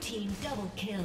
Team double kill.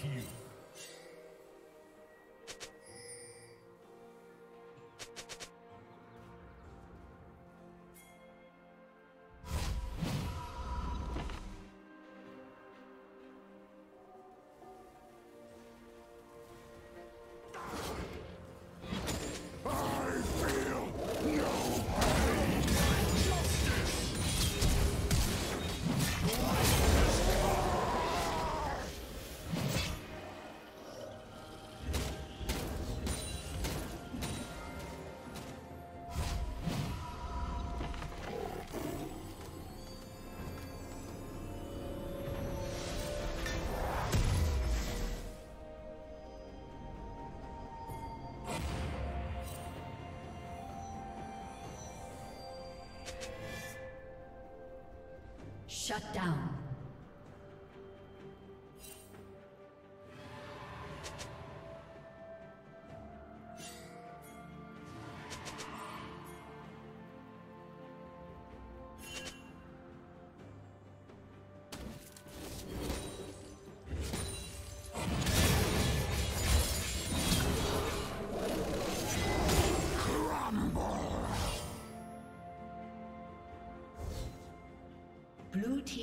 Heal. Shut down.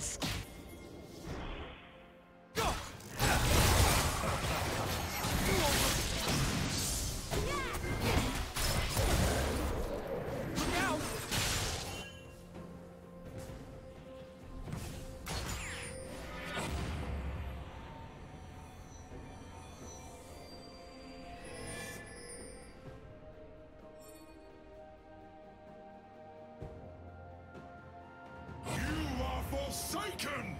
Even forsaken!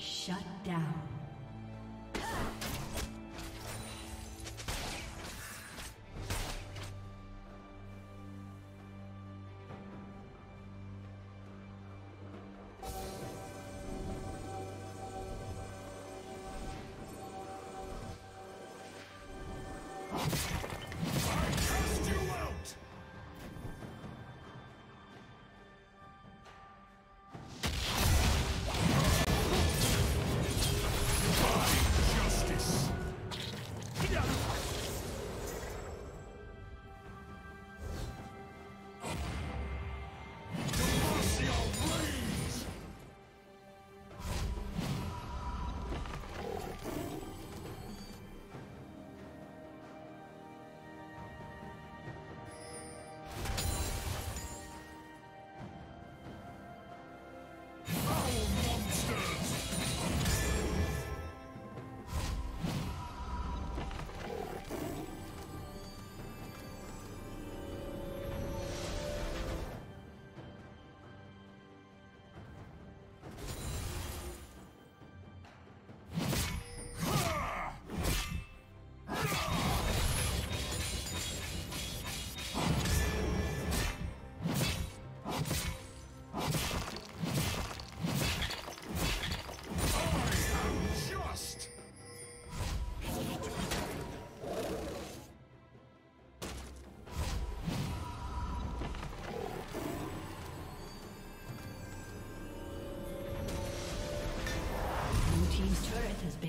Shut down.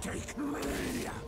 Take me!